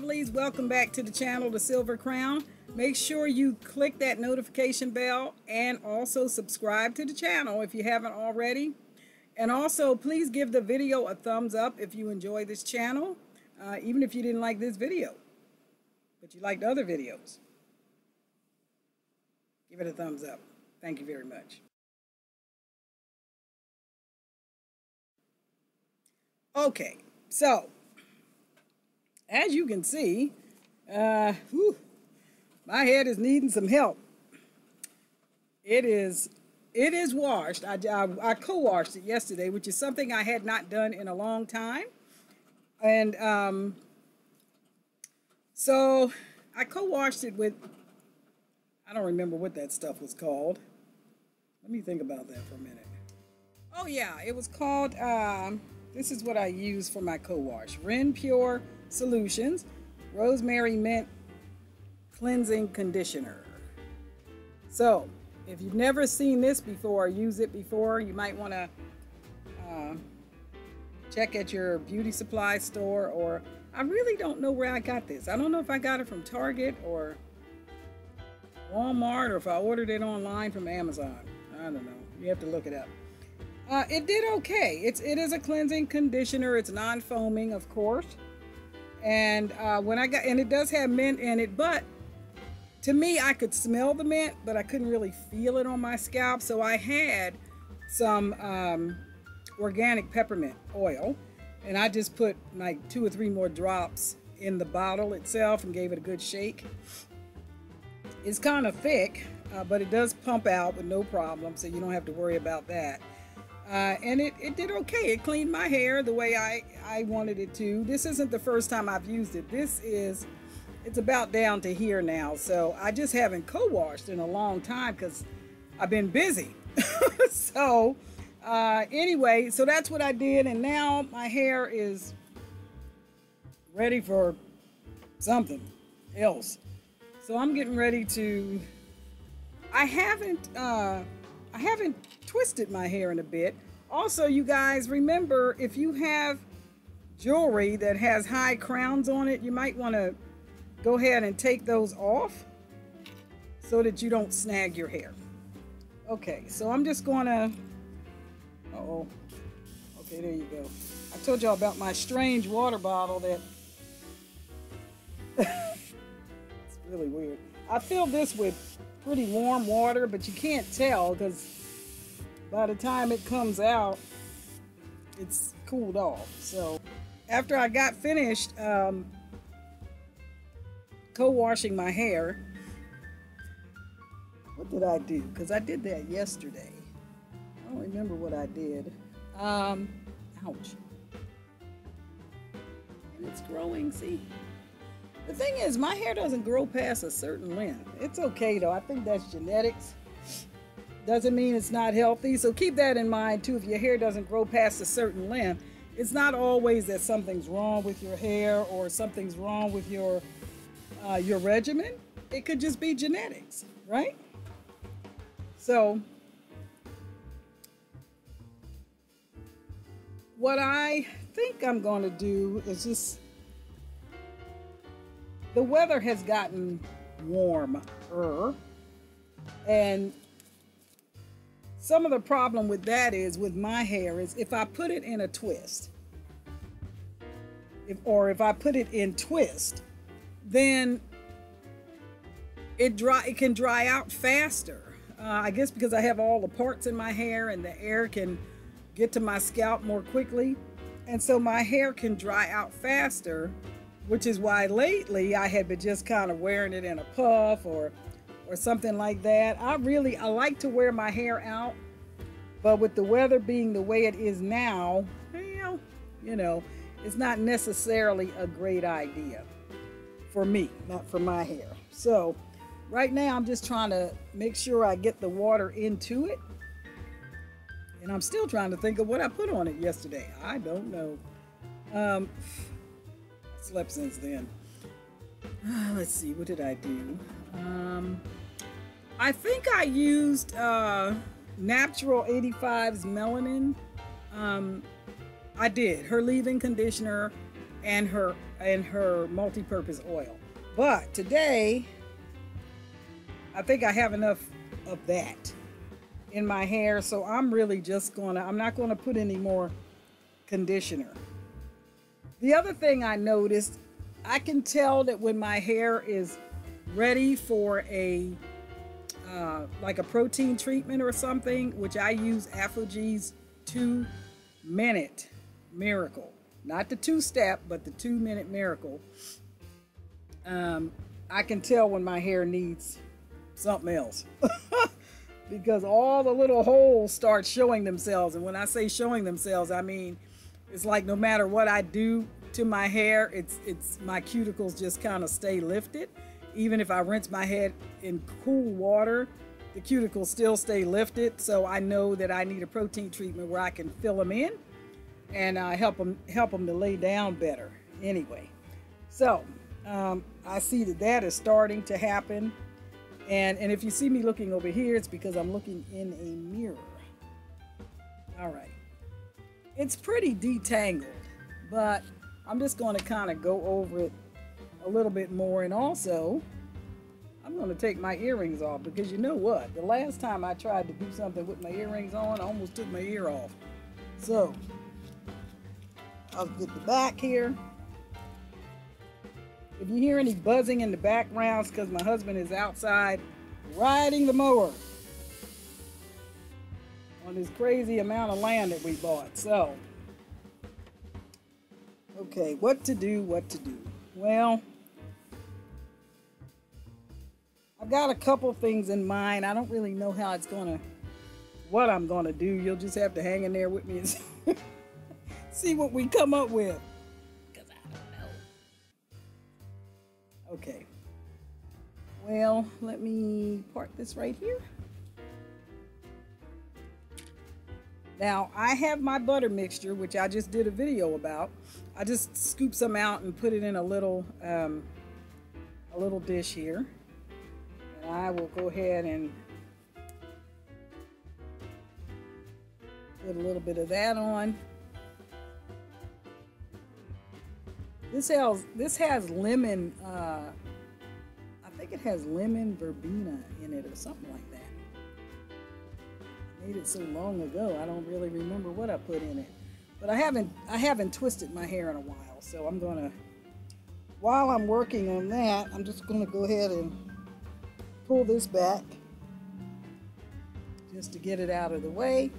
lovelies, welcome back to the channel, The Silver Crown. Make sure you click that notification bell and also subscribe to the channel if you haven't already. And also, please give the video a thumbs up if you enjoy this channel, uh, even if you didn't like this video, but you liked other videos. Give it a thumbs up. Thank you very much. Okay, so as you can see, uh, whew, my head is needing some help. It is, it is washed. I, I, I co-washed it yesterday, which is something I had not done in a long time. And um, so I co-washed it with, I don't remember what that stuff was called. Let me think about that for a minute. Oh yeah, it was called, um, this is what I use for my co-wash. Renpure Solutions Rosemary Mint Cleansing Conditioner. So, if you've never seen this before, use it before, you might want to uh, check at your beauty supply store or I really don't know where I got this. I don't know if I got it from Target or Walmart or if I ordered it online from Amazon. I don't know. You have to look it up. Uh, it did okay. It's it is a cleansing conditioner. It's non-foaming, of course. And uh, when I got and it does have mint in it, but to me, I could smell the mint, but I couldn't really feel it on my scalp. So I had some um, organic peppermint oil, and I just put like two or three more drops in the bottle itself and gave it a good shake. It's kind of thick, uh, but it does pump out with no problem, so you don't have to worry about that. Uh, and it, it did okay. It cleaned my hair the way I, I wanted it to. This isn't the first time I've used it. This is, it's about down to here now. So I just haven't co-washed in a long time because I've been busy. so uh, anyway, so that's what I did. And now my hair is ready for something else. So I'm getting ready to, I haven't, uh, I haven't twisted my hair in a bit. Also, you guys, remember if you have jewelry that has high crowns on it, you might want to go ahead and take those off so that you don't snag your hair. Okay, so I'm just going to, uh oh okay, there you go. I told y'all about my strange water bottle that, it's really weird. I filled this with pretty warm water, but you can't tell because by the time it comes out, it's cooled off. So after I got finished um, co-washing my hair, what did I do? Because I did that yesterday. I don't remember what I did. Um, ouch. And it's growing, see? The thing is, my hair doesn't grow past a certain length. It's okay though. I think that's genetics. Doesn't mean it's not healthy. So keep that in mind too. If your hair doesn't grow past a certain length, it's not always that something's wrong with your hair or something's wrong with your uh, your regimen. It could just be genetics, right? So what I think I'm going to do is just the weather has gotten warmer and some of the problem with that is with my hair is if I put it in a twist if, or if I put it in twist then it dry it can dry out faster. Uh, I guess because I have all the parts in my hair and the air can get to my scalp more quickly and so my hair can dry out faster which is why lately I had been just kind of wearing it in a puff or or something like that. I really, I like to wear my hair out, but with the weather being the way it is now, well, you know, it's not necessarily a great idea for me, not for my hair. So right now I'm just trying to make sure I get the water into it. And I'm still trying to think of what I put on it yesterday. I don't know. Um, slept since then. Uh, let's see, what did I do? Um, I think I used uh, Naptural85's Melanin. Um, I did. Her leave-in conditioner and her and her multi-purpose oil. But today, I think I have enough of that in my hair, so I'm really just gonna, I'm not gonna put any more conditioner. The other thing I noticed, I can tell that when my hair is ready for a, uh, like a protein treatment or something, which I use ApHogee two minute miracle. Not the two step, but the two minute miracle. Um, I can tell when my hair needs something else. because all the little holes start showing themselves. And when I say showing themselves, I mean it's like no matter what I do to my hair, it's it's my cuticles just kind of stay lifted. Even if I rinse my head in cool water, the cuticles still stay lifted. So I know that I need a protein treatment where I can fill them in and uh, help them help them to lay down better. Anyway, so um, I see that that is starting to happen. And, and if you see me looking over here, it's because I'm looking in a mirror. All right. It's pretty detangled, but I'm just going to kind of go over it a little bit more. And also, I'm going to take my earrings off because you know what? The last time I tried to do something with my earrings on, I almost took my ear off. So, I'll get the back here. If you hear any buzzing in the background, it's because my husband is outside riding the mower on this crazy amount of land that we bought. So, okay, what to do, what to do. Well, I've got a couple things in mind. I don't really know how it's going to, what I'm going to do. You'll just have to hang in there with me and see what we come up with. Okay. Well, let me park this right here. Now, I have my butter mixture, which I just did a video about. I just scoop some out and put it in a little, um, a little dish here. And I will go ahead and put a little bit of that on. This has this has lemon. Uh, I think it has lemon verbena in it or something like that. Made it so long ago. I don't really remember what I put in it. But I haven't I haven't twisted my hair in a while, so I'm gonna. While I'm working on that, I'm just gonna go ahead and pull this back just to get it out of the way.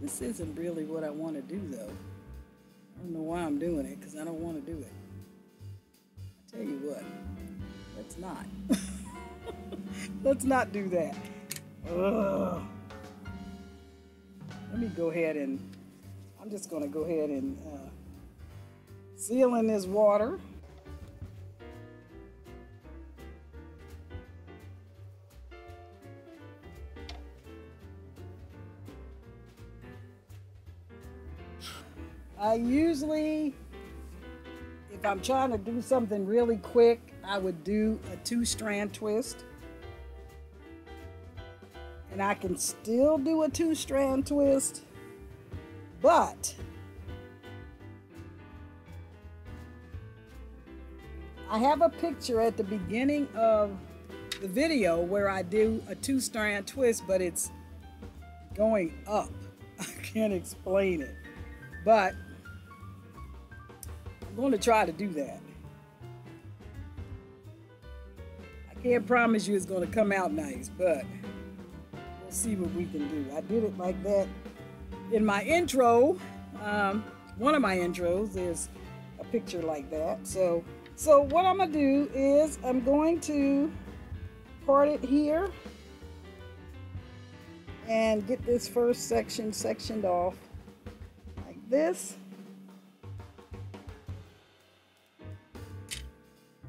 This isn't really what I want to do though. I don't know why I'm doing it because I don't want to do it. I tell you what, let's not. let's not do that. Ugh. Let me go ahead and, I'm just to go ahead and uh, seal in this water. I usually, if I'm trying to do something really quick, I would do a two strand twist. And I can still do a two strand twist, but I have a picture at the beginning of the video where I do a two strand twist, but it's going up. I can't explain it. But I'm going to try to do that. I can't promise you it's going to come out nice, but see what we can do. I did it like that in my intro. Um, one of my intros is a picture like that. So, so what I'm to do is I'm going to part it here and get this first section sectioned off like this.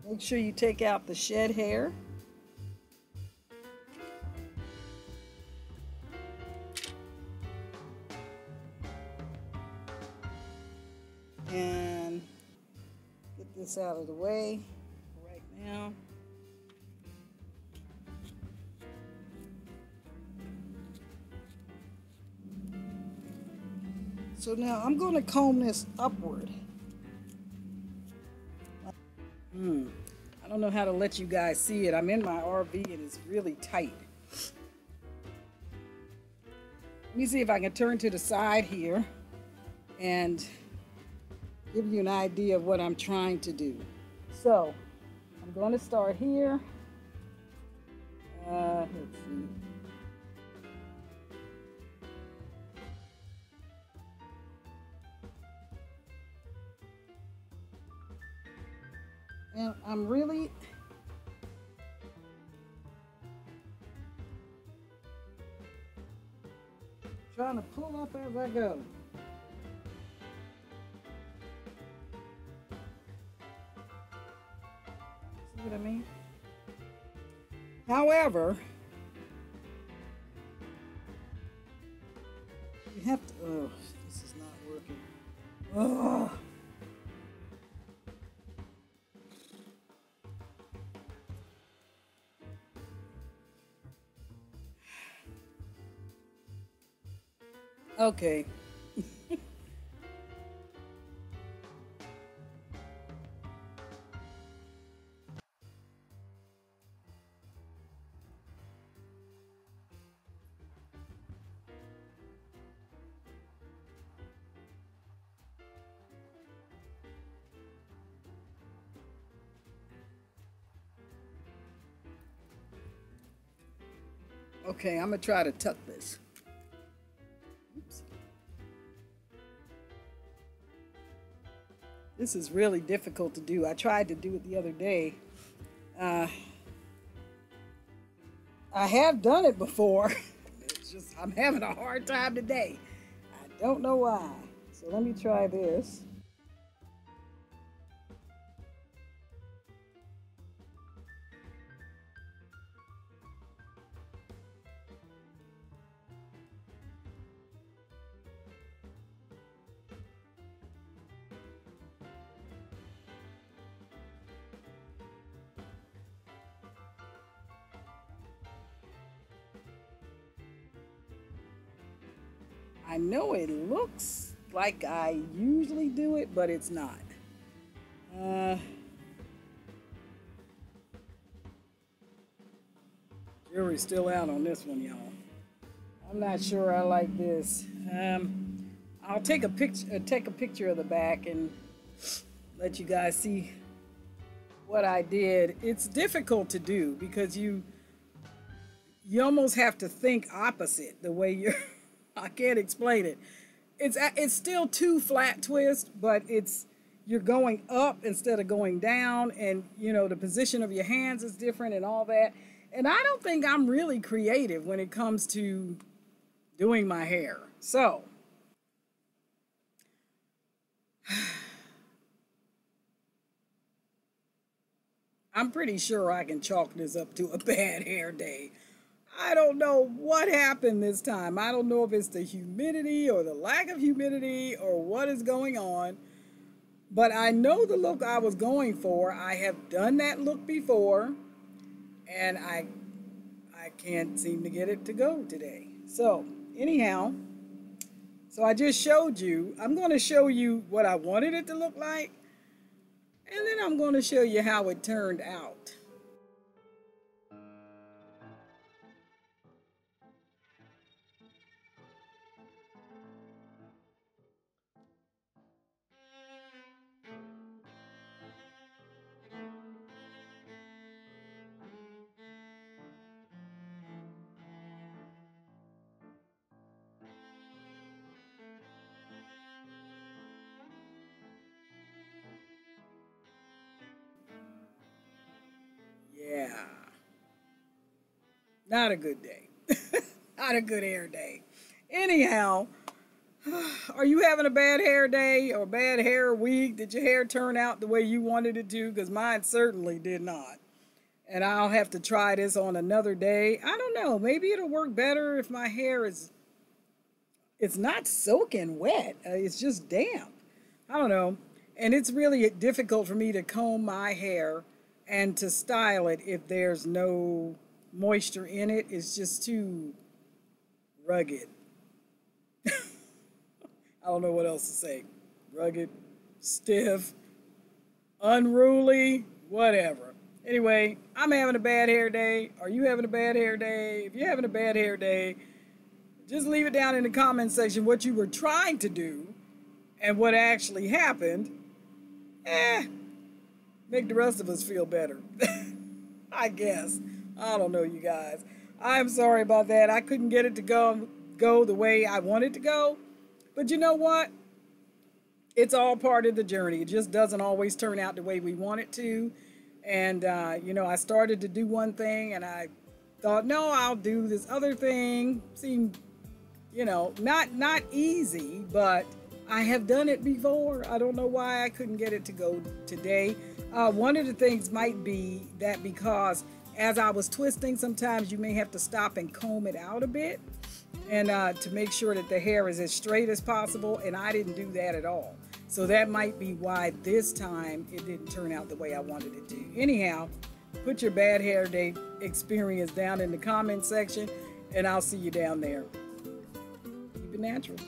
Make sure you take out the shed hair. out of the way right now. So now I'm going to comb this upward. Hmm. I don't know how to let you guys see it. I'm in my RV and it's really tight. Let me see if I can turn to the side here and give you an idea of what I'm trying to do. So, I'm going to start here. Uh, let's see. And I'm really trying to pull up as I go. However, you have to, oh, this is not working. Okay. Okay, I'm gonna try to tuck this. Oops. This is really difficult to do. I tried to do it the other day. Uh, I have done it before. it's just I'm having a hard time today. I don't know why. So let me try this. I know it looks like I usually do it, but it's not. Uh, jury's still out on this one, y'all. I'm not sure I like this. Um, I'll take a picture, uh, take a picture of the back and let you guys see what I did. It's difficult to do because you you almost have to think opposite the way you're. I can't explain it. It's it's still two flat twist, but it's you're going up instead of going down, and you know the position of your hands is different and all that. And I don't think I'm really creative when it comes to doing my hair. So. I'm pretty sure I can chalk this up to a bad hair day. I don't know what happened this time. I don't know if it's the humidity or the lack of humidity or what is going on. But I know the look I was going for. I have done that look before and I I can't seem to get it to go today. So, anyhow, so I just showed you. I'm going to show you what I wanted it to look like. And then I'm going to show you how it turned out. Not a good day. Not a good hair day. Anyhow, are you having a bad hair day or bad hair week? Did your hair turn out the way you wanted it to? Because mine certainly did not. And I'll have to try this on another day. I don't know. Maybe it'll work better if my hair is it's not soaking wet. Uh, it's just damp. I don't know. And it's really difficult for me to comb my hair and to style it if there's no moisture in it's just too rugged i don't know what else to say rugged stiff unruly whatever. Anyway, I'm having a bad hair day. Are you having a bad hair day? If you're having a bad hair day, just leave it down in the comment section what you were trying to do and what actually happened. Eh, make the rest of us feel better. I guess. I don't know, you guys. I'm sorry about that. I couldn't get it to go go the way I wanted to go. But you know what? It's all part of the journey. It just doesn't always turn out the way we want it to. And uh, you know, I started to do one thing and I thought, no, I'll do this other thing. Seemed, you know, not not easy, but I have done it before. I don't know why I couldn't get it to go today. Uh, one of the things might be that because as I was twisting, sometimes you may have to stop and comb it out a bit and uh, to make sure that the hair is as straight as possible. And I didn't do that at all. So that might be why this time it didn't turn out the way I wanted it to. Anyhow, put your bad hair day experience down in the comment section and I'll see you down there. Keep it natural.